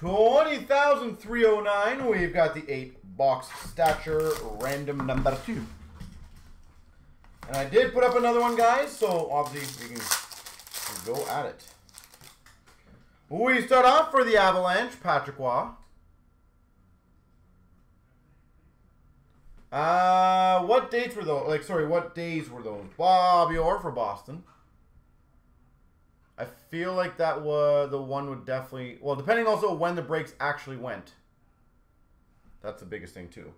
20,309. We've got the 8 box stature random number 2. And I did put up another one, guys, so obviously we can go at it. We start off for the Avalanche, Patrick Roy. Uh, what dates were those? Like, sorry, what days were those? Bobby Orr for Boston. I feel like that was the one would definitely. Well, depending also when the breaks actually went. That's the biggest thing too.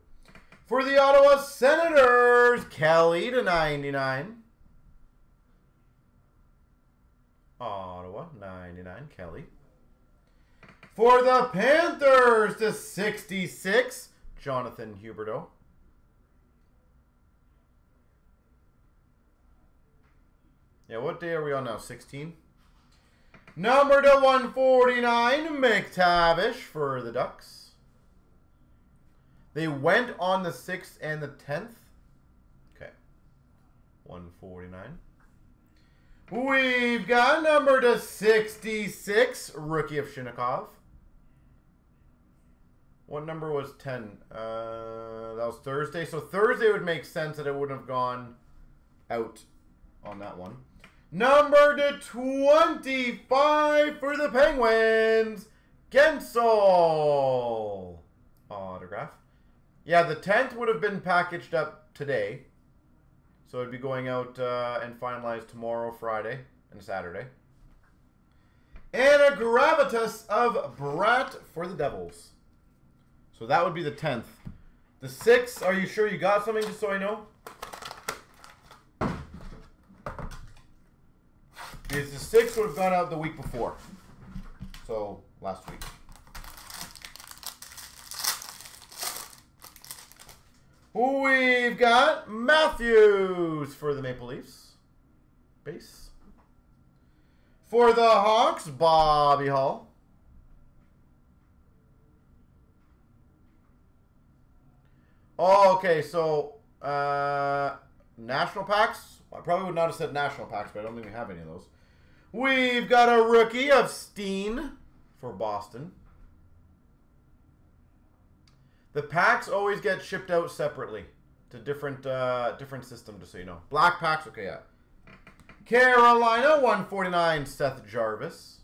For the Ottawa Senators, Kelly to 99. Ottawa, 99, Kelly. For the Panthers to 66, Jonathan Huberdeau. Yeah, what day are we on now? 16? Number to 149, McTavish for the Ducks. They went on the 6th and the 10th. Okay. 149. We've got number to 66, rookie of Chinakhov. What number was 10? Uh, that was Thursday. So Thursday would make sense that it wouldn't have gone out on that one. Number to 25 for the Penguins, Guentzel. Autograph. Yeah, the 10th would have been packaged up today. So it'd be going out uh, and finalized tomorrow, Friday, and Saturday. And a Gravitas of Bratt for the Devils. So that would be the 10th. The 6th, are you sure you got something just so I know? Because the six would have gone out the week before. So, last week. We've got Matthews for the Maple Leafs. Base. For the Hawks, Bobby Hull. Oh, okay, so uh, national packs. I probably would not have said national packs, but I don't think we have any of those. We've got a rookie of Steen for Boston. The packs always get shipped out separately to different uh, different system, just so you know. Black packs, okay, yeah. Carolina, 149, Seth Jarvis.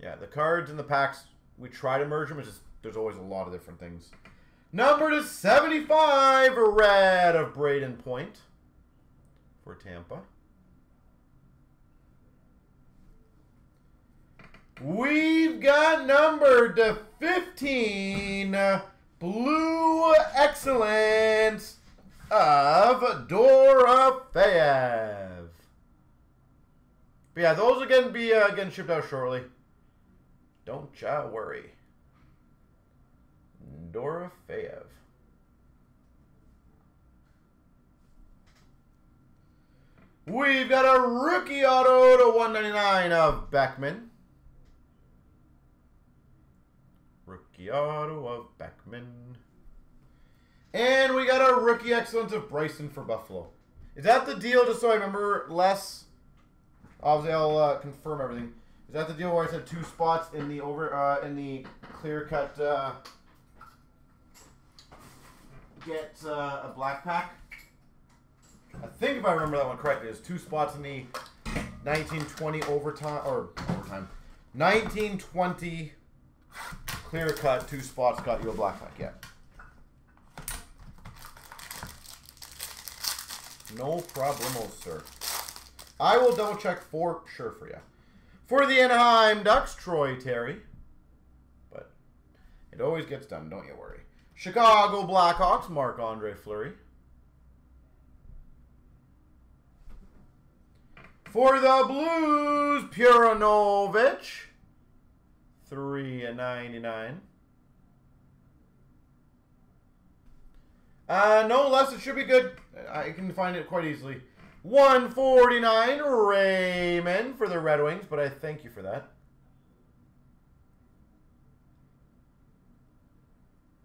Yeah, the cards and the packs, we try to merge them. It's just, there's always a lot of different things. Number to 75, red of Brayden Point for Tampa. We've got number to 15, Blue Excellence of Dorofeyev. But yeah, those are going to be uh, getting shipped out shortly. Don't ya worry. Dorofeyev. We've got a rookie auto to 199 of Beckman. Rookie auto of Beckman. And we got a rookie excellence of Bryson for Buffalo. Is that the deal, just so I remember less? Obviously, I'll uh, confirm everything. Is that the deal where I said two spots in the over uh, in the clear cut uh, get uh, a black pack? I think if I remember that one correctly, there's two spots in the 1920 overtime or overtime 1920 clear cut. Two spots got you a black pack. Yeah. No problemo, sir. I will double check for sure for you. For the Anaheim Ducks, Troy Terry. But it always gets done, don't you worry. Chicago Blackhawks, Marc-Andre Fleury. For the Blues, Perunovich. Three and ninety-nine. Uh, no less. It should be good. I can find it quite easily. 149 Raymond for the Red Wings, but I thank you for that.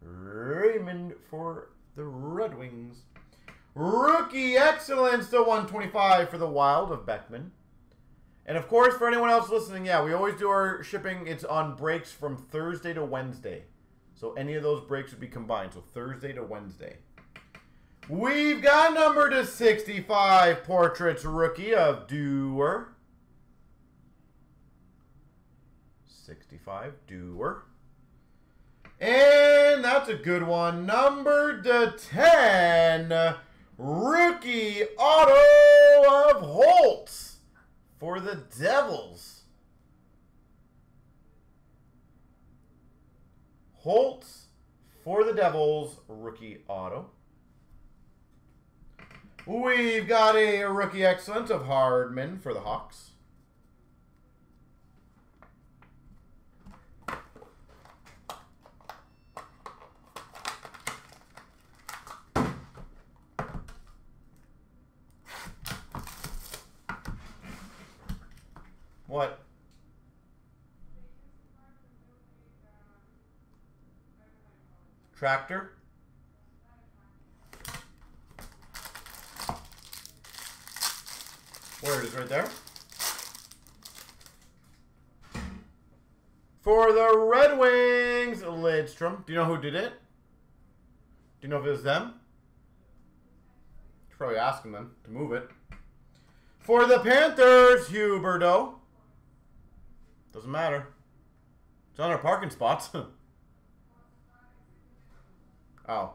Raymond for the Red Wings. Rookie Excellence to 125 for the Wild of Beckman. And of course, for anyone else listening, yeah, we always do our shipping. It's on breaks from Thursday to Wednesday. So any of those breaks would be combined. So Thursday to Wednesday. We've got number to 65 portraits rookie of Dewar. 65 Dewar. And that's a good one. Number to 10 rookie auto of Holtz for the Devils. Holtz for the Devils, rookie auto. We've got a rookie excellent of Hardman for the Hawks. What? Tractor? Where it is, right there. For the Red Wings, Lidstrom. Do you know who did it? Do you know if it was them? Probably ask them to move it. For the Panthers, Huberdeau. Doesn't matter. It's on our parking spots. oh.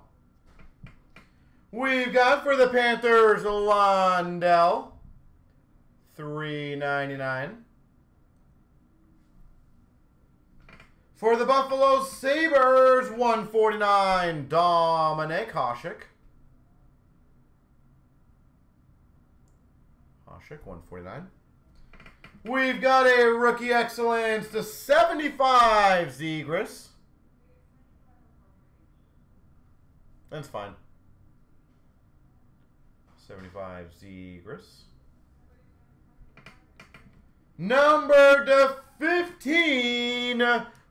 We've got for the Panthers, Lundell. Three ninety nine. For the Buffalo Sabres, 149, Dominik Hasek. Hasek, 149. We've got a rookie excellence to 75, Zegras. That's fine. 75, Zegras. Number to 15,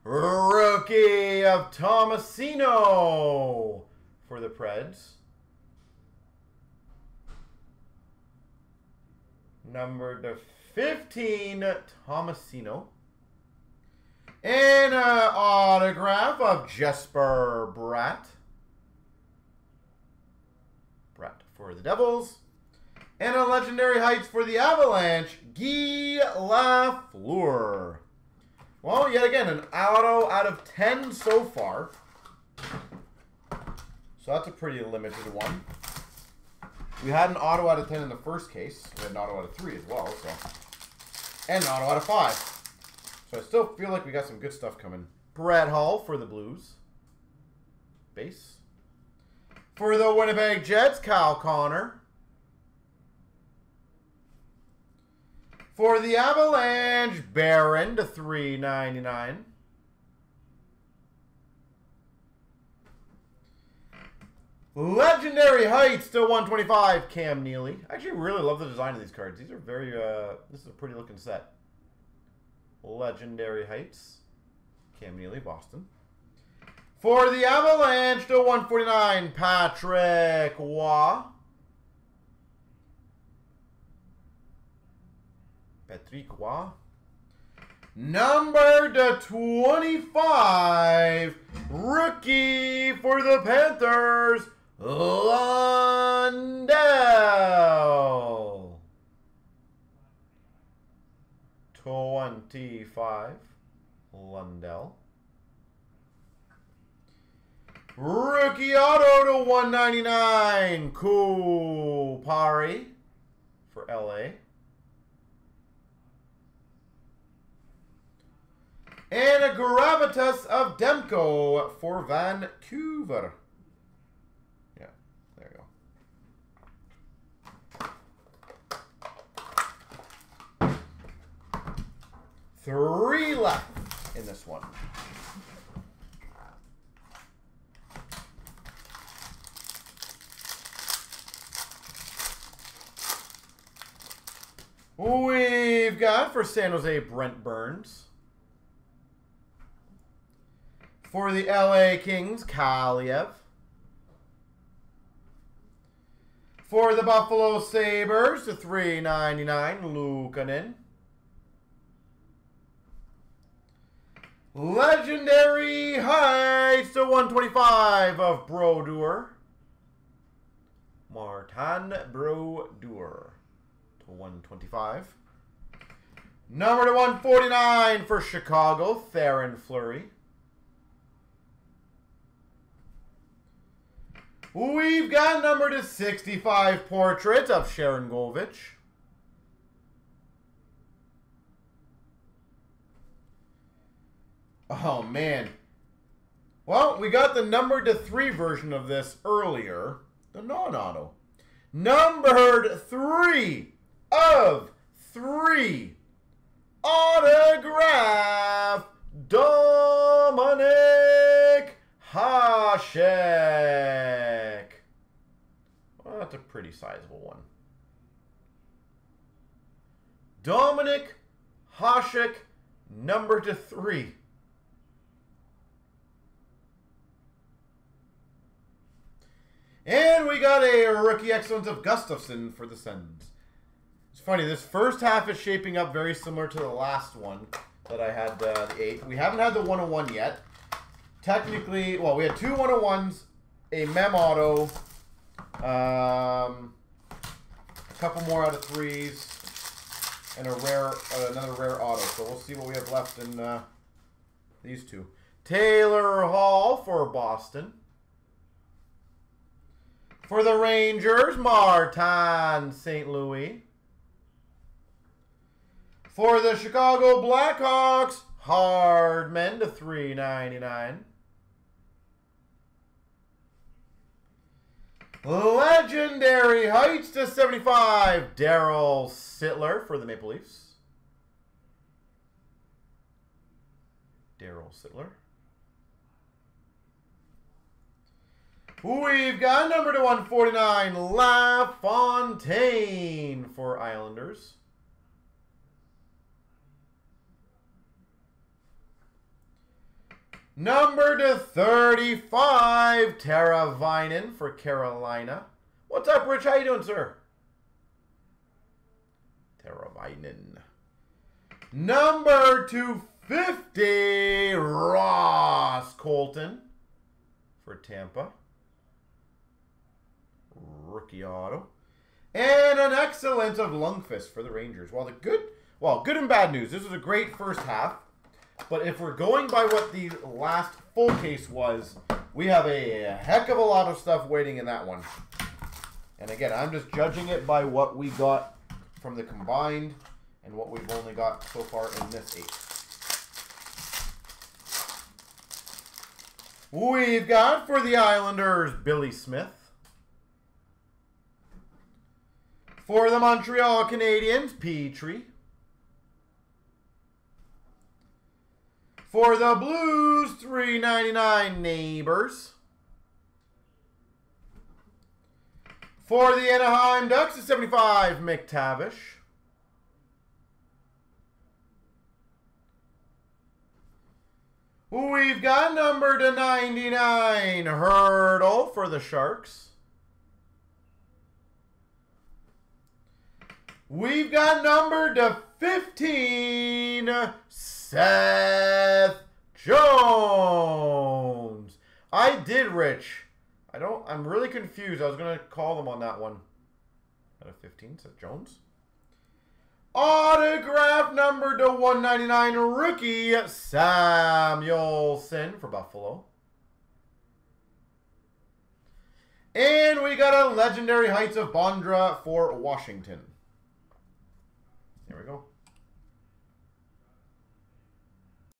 rookie of Tomasino for the Preds. Number to 15, Tomasino. And an autograph of Jesper Bratt. Bratt for the Devils. And a Legendary Heights for the Avalanche, Guy Lafleur. Well, yet again, an auto out of 10 so far. So that's a pretty limited one. We had an auto out of 10 in the first case. We had an auto out of 3 as well, so. And an auto out of 5. So I still feel like we got some good stuff coming. Brett Hull for the Blues. Base. For the Winnipeg Jets, Kyle Connor. For the Avalanche, Barron to 399. Legendary Heights to 125, Cam Neely. I actually really love the design of these cards. These are very, uh, this is a pretty looking set. Legendary Heights, Cam Neely, Boston. For the Avalanche to 149, Patrick Roy. Patrick Roy. Number to 25, rookie for the Panthers, Lundell. 25, Lundell. Rookie auto to 199, Kupari for LA. And a Gravitas of Demko for Vancouver. Yeah, there you go. Three left in this one. We've got for San Jose Brent Burns. For the LA Kings, Kaliyev. For the Buffalo Sabres, the 399 Luukkonen. Legendary Heights to 125 of Brodeur. Martin Brodeur to 125. Number to 149 for Chicago, Theoren Fleury. We've got number to 65 portrait of Sharangovich. Oh, man. Well, we got the number to 3 version of this earlier. The non-auto. Numbered 3 of 3. Autograph Dominik Hasek. Well, that's a pretty sizable one. Dominik Hasek, number to three. And we got a rookie excellence of Gustafson for the Sens. It's funny, this first half is shaping up very similar to the last one that I had, uh, the 8. We haven't had the 101 yet. Technically, well, we had two 101s, a Mem Auto, um, a couple more out of 3s, and a rare, uh, another rare auto. So we'll see what we have left in uh, these two. Taylor Hall for Boston. For the Rangers, Martin St. Louis. For the Chicago Blackhawks, Hardman to 399. Legendary Heights to 75, Daryl Sittler for the Maple Leafs. Daryl Sittler. We've got number to 149, LaFontaine for Islanders. Number to 35, Teravainen for Carolina. What's up, Rich? How you doing, sir? Teravainen. Number 250, Ross Colton for Tampa rookie auto. And an excellent of Lundqvist for the Rangers. Well, the good, well, good and bad news. This was a great first half. But if we're going by what the last full case was, we have a heck of a lot of stuff waiting in that one. And again, I'm just judging it by what we got from the combined and what we've only got so far in this eight. We've got for the Islanders, Billy Smith. For the Montreal Canadiens, Petry. For the Blues, 399 Neighbours. For the Anaheim Ducks, 75 McTavish. We've got number to 99, Hertl for the Sharks. We've got number to 15, Seth Jones. I did, Rich. I don't, I'm really confused. I was going to call them on that one. Out of 15, Seth Jones. Autograph number to 199, rookie Samuelsson for Buffalo. And we got a Legendary Heights of Bondra for Washington.